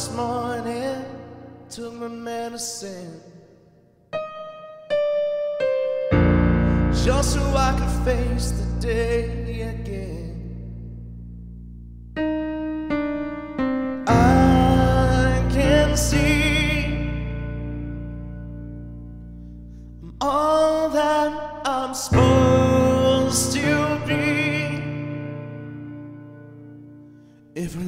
this morning, took my medicine. Just so I could face the day again. I can see I'm all that I'm supposed to be. If we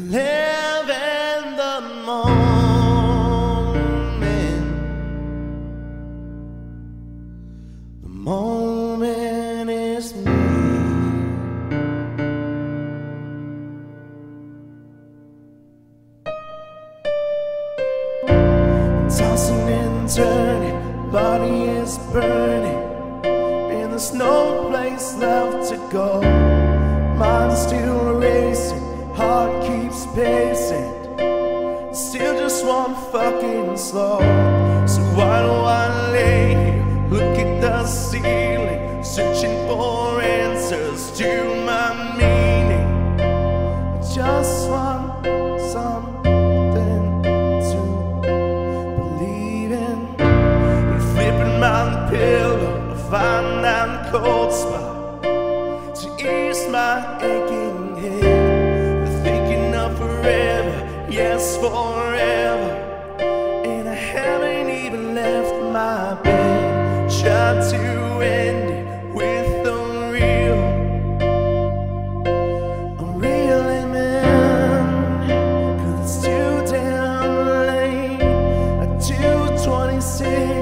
turning, body is burning, and there's no place left to go. Mind's still racing, heart keeps pacing. Still just one fucking slow. So why do I lay here, look at the ceiling, searching for answers to cold to ease my aching head. Thinking of forever, yes, forever. And I haven't even left my bed. Tried to end it with a real, a real amen. Cause it's too damn late at 2:26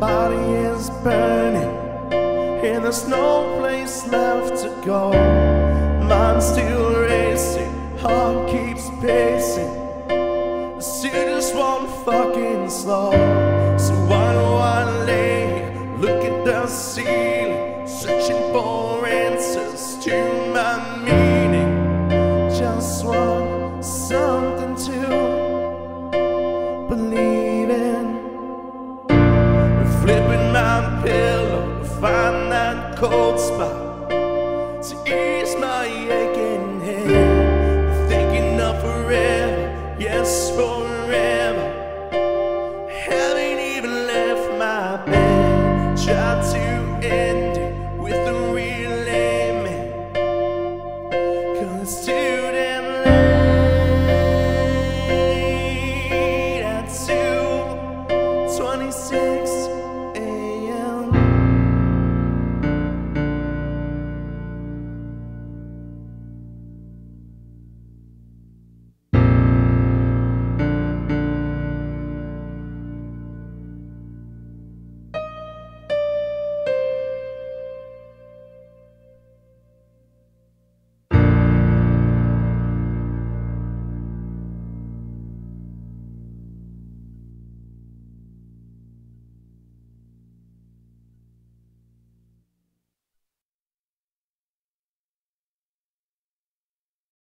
body is burning, and there's no place left to go. Mine's still racing, heart keeps pacing. The city's one fucking slow. So why do I lay look at the ceiling, searching for answers to cold spot.